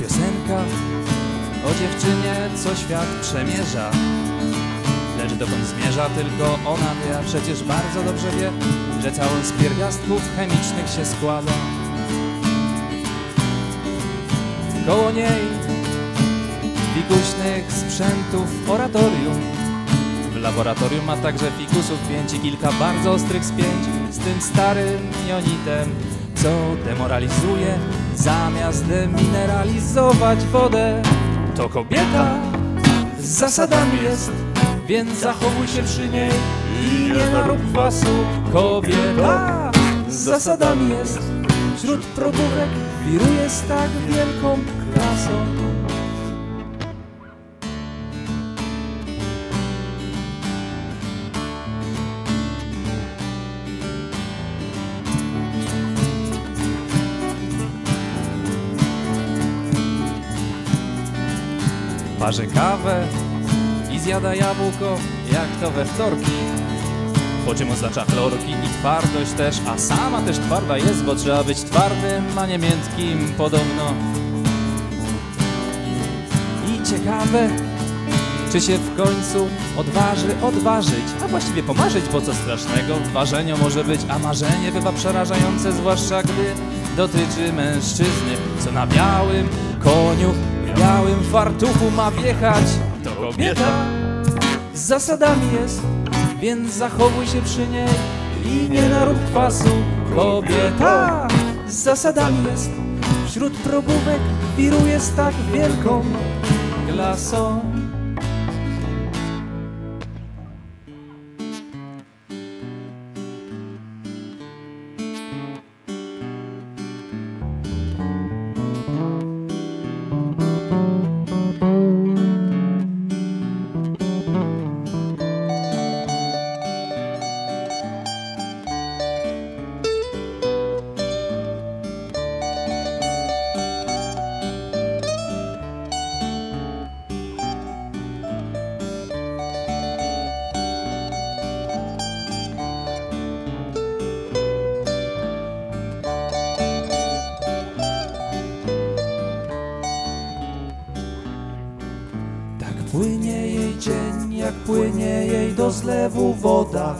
piosenka o dziewczynie, co świat przemierza. Lecz dokąd zmierza, tylko ona wie, a przecież bardzo dobrze wie, że cały z pierwiastków chemicznych się składa. Koło niej fikuśnych sprzętów oratorium. W laboratorium ma także fikusów pięć i kilka bardzo ostrych spięć z tym starym jonitem, co demoralizuje zamiast demineralizować wodę. To kobieta z zasadami jest, więc zachowuj się przy niej i nie narób kwasu. Kobieta z zasadami jest, wśród probówek wiruje z tak wielką Parzy kawę i zjada jabłko, jak to we wtorki. Po czym oznacza chlorki i twardość też, a sama też twarda jest, bo trzeba być twardym, a nie miętkim podobno. I ciekawe, czy się w końcu odważy odważyć, a właściwie pomarzyć, bo co strasznego w marzeniu może być, a marzenie bywa przerażające, zwłaszcza gdy dotyczy mężczyzny, co na białym fartuchu ma wjechać. To kobieta z zasadami jest, więc zachowuj się przy niej i nie narób kwasu. Kobieta z zasadami jest, wśród probówek wiruje z tak wielką klasą. Płynie jej dzień, jak płynie jej do zlewu woda.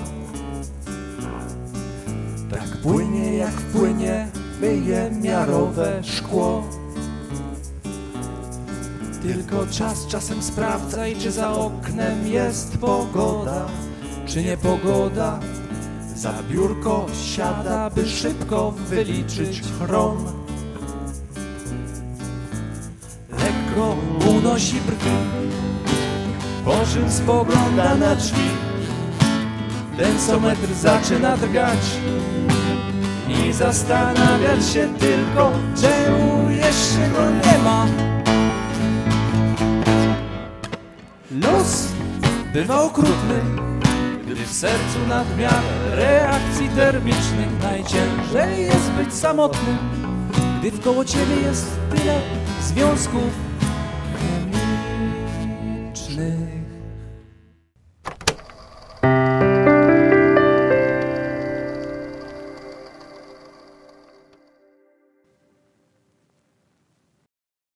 Tak płynie, jak płynie, myje miarowe szkło. Tylko czas czasem sprawdzaj, czy za oknem jest pogoda, czy nie pogoda. Za biurko siada, by szybko wyliczyć chrom. Lekko unosi brwi, po czym spogląda na drzwi. Tensometr zaczyna drgać i zastanawiać się tylko, czemu jeszcze go nie ma. Los bywa okrutny, gdy w sercu nadmiar reakcji termicznych najciężej jest być samotnym, gdy wkoło ciebie jest tyle związków chemicznych.